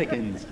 Pickens.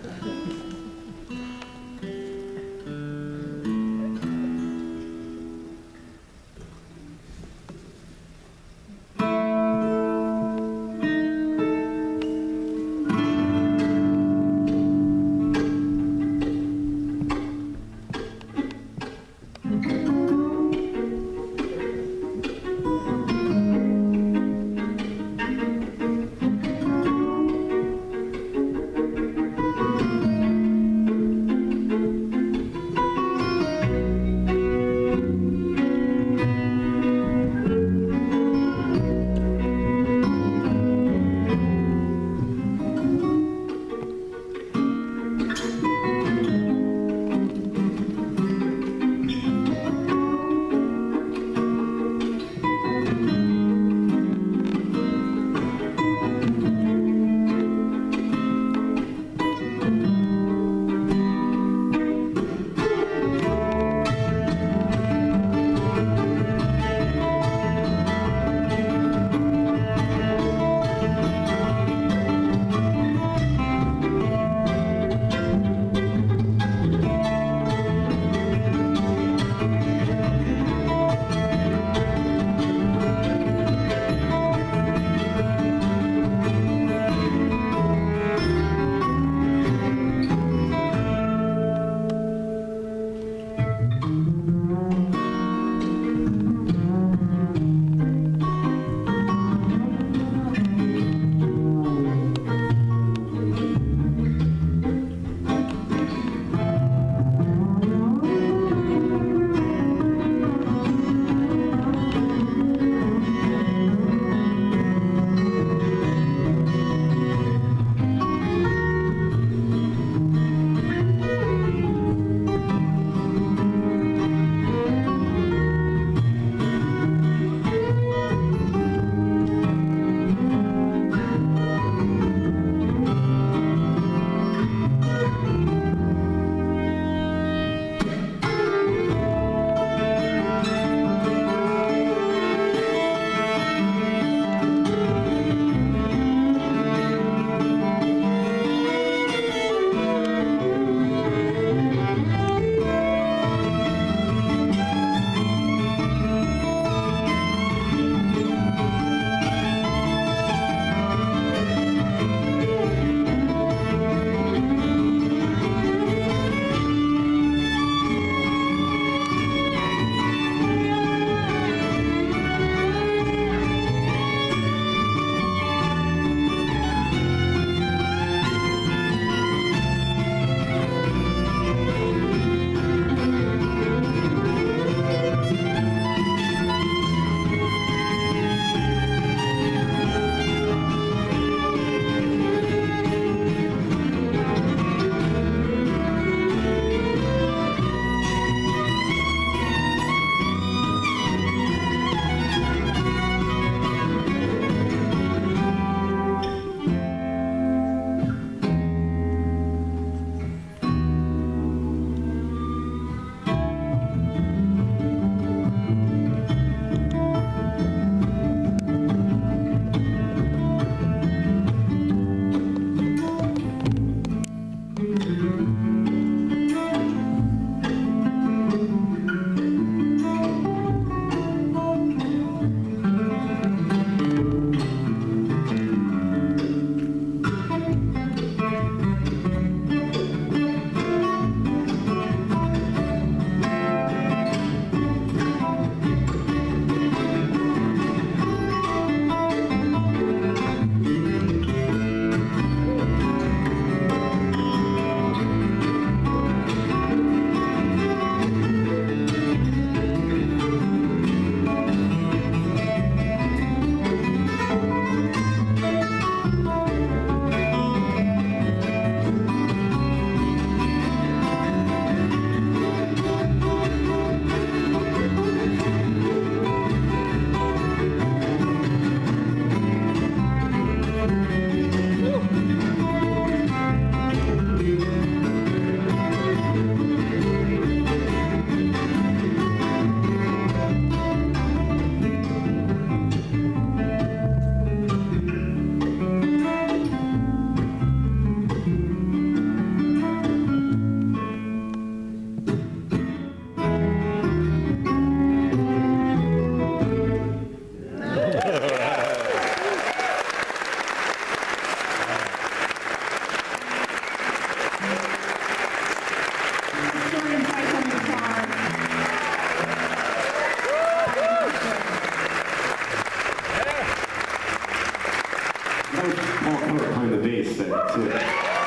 Paul Keller playing the bass there, too.